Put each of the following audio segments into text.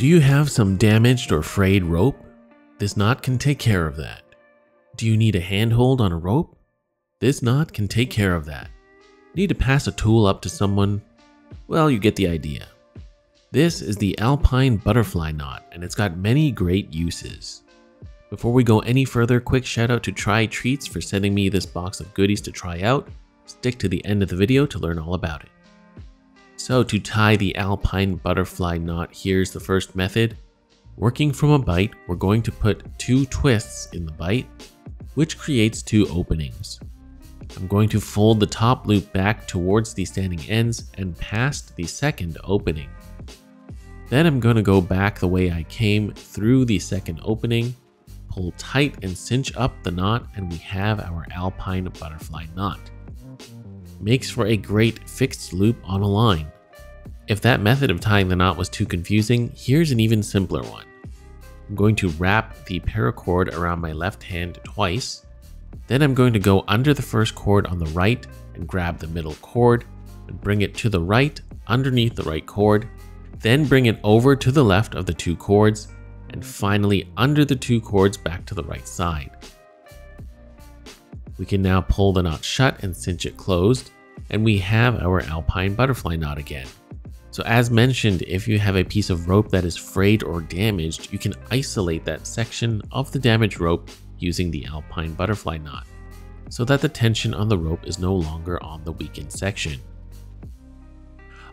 Do you have some damaged or frayed rope? This knot can take care of that. Do you need a handhold on a rope? This knot can take care of that. Need to pass a tool up to someone? Well, you get the idea. This is the Alpine Butterfly Knot, and it's got many great uses. Before we go any further, quick shout out to Try Treats for sending me this box of goodies to try out. Stick to the end of the video to learn all about it. So to tie the Alpine Butterfly Knot, here's the first method. Working from a bite, we're going to put two twists in the bite, which creates two openings. I'm going to fold the top loop back towards the standing ends and past the second opening. Then I'm going to go back the way I came through the second opening, pull tight and cinch up the knot, and we have our alpine butterfly knot. Makes for a great fixed loop on a line. If that method of tying the knot was too confusing, here's an even simpler one. I'm going to wrap the paracord around my left hand twice. Then I'm going to go under the first cord on the right and grab the middle cord and bring it to the right underneath the right cord then bring it over to the left of the two cords, and finally under the two cords back to the right side. We can now pull the knot shut and cinch it closed, and we have our alpine butterfly knot again. So as mentioned, if you have a piece of rope that is frayed or damaged, you can isolate that section of the damaged rope using the alpine butterfly knot, so that the tension on the rope is no longer on the weakened section.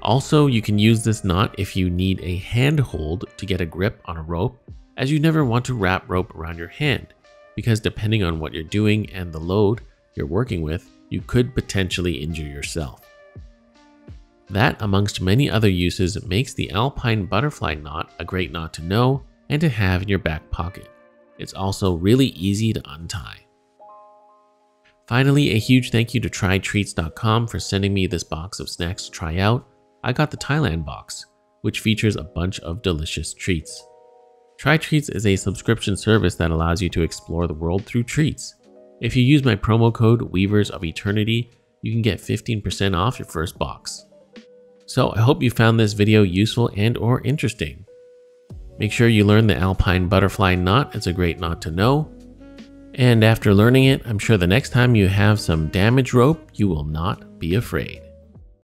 Also, you can use this knot if you need a handhold to get a grip on a rope, as you never want to wrap rope around your hand, because depending on what you're doing and the load you're working with, you could potentially injure yourself. That, amongst many other uses, makes the alpine butterfly knot a great knot to know and to have in your back pocket. It's also really easy to untie. Finally, a huge thank you to trytreats.com for sending me this box of snacks to try out I got the Thailand box, which features a bunch of delicious treats. Try Treats is a subscription service that allows you to explore the world through treats. If you use my promo code Weavers of Eternity, you can get 15% off your first box. So I hope you found this video useful and or interesting. Make sure you learn the alpine butterfly knot, it's a great knot to know. And after learning it, I'm sure the next time you have some damage rope, you will not be afraid.